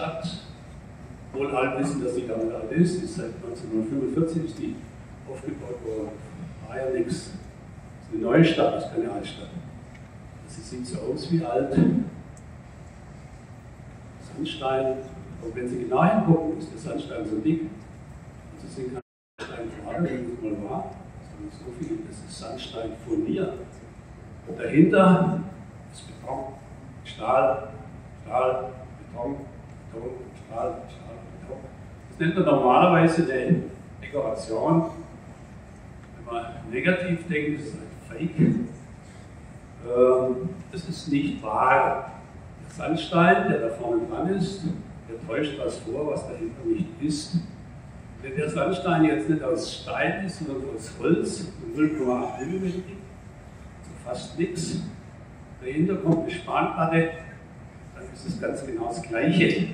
Stadt wohl alle wissen, dass sie gar nicht alt ist. ist seit 1945 ist die aufgebaut worden. War ja nichts. Das ist eine neue Stadt, das ist keine Altstadt. Sie sieht so aus wie alt. Sandstein, aber wenn Sie genau hingucken, ist der Sandstein so dick. Und Sie sind kein Steinfrage, wenn es mal war, sondern so viel, das ist Sandstein furniert. Und dahinter ist Beton, Stahl, Stahl, Beton, Beton, Stahl, Stahl, Beton. Das nennt man normalerweise eine Dekoration. Wenn man negativ denkt, ist es ein Fake. Ähm, das ist nicht wahr. Der Sandstein, der da vorne dran ist, der täuscht was vor, was dahinter nicht ist. Wenn der Sandstein jetzt nicht aus Stein ist, sondern aus Holz, 0,8 mm, so fast nichts, dahinter kommt eine Spanplatte, dann ist es ganz genau das Gleiche.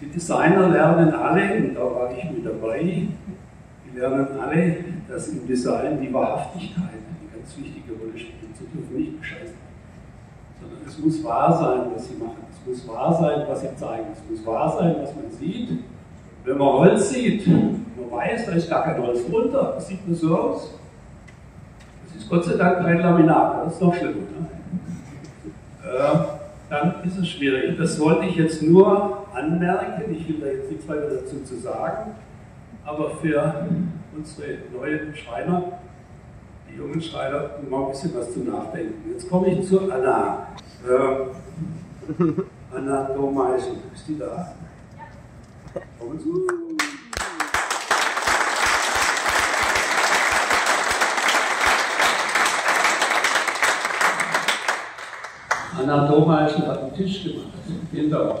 Die Designer lernen alle, und da war ich mit dabei, die lernen alle, dass im Design die Wahrhaftigkeit eine ganz wichtige Rolle spielt. Sie dürfen nicht bescheißen, sondern es muss wahr sein, was sie machen. Es muss wahr sein, was sie zeigen. Es muss wahr sein, was man sieht. Wenn man Holz sieht, man weiß, da ist gar kein Holz drunter, das sieht nur so aus. Das ist Gott sei Dank kein Laminat, das ist noch schlimmer. Ne? Äh, dann ist es schwierig. Das wollte ich jetzt nur anmerken. Ich will da jetzt nichts weiter dazu zu sagen. Aber für unsere neuen Schreiner, die jungen Schreiner, mal ein bisschen was zu nachdenken. Jetzt komme ich zu Anna. Ähm, Anna Domeisen. Ist die da? Kommen Sie. Anna Domeisen hat einen Tisch gemacht. Dank.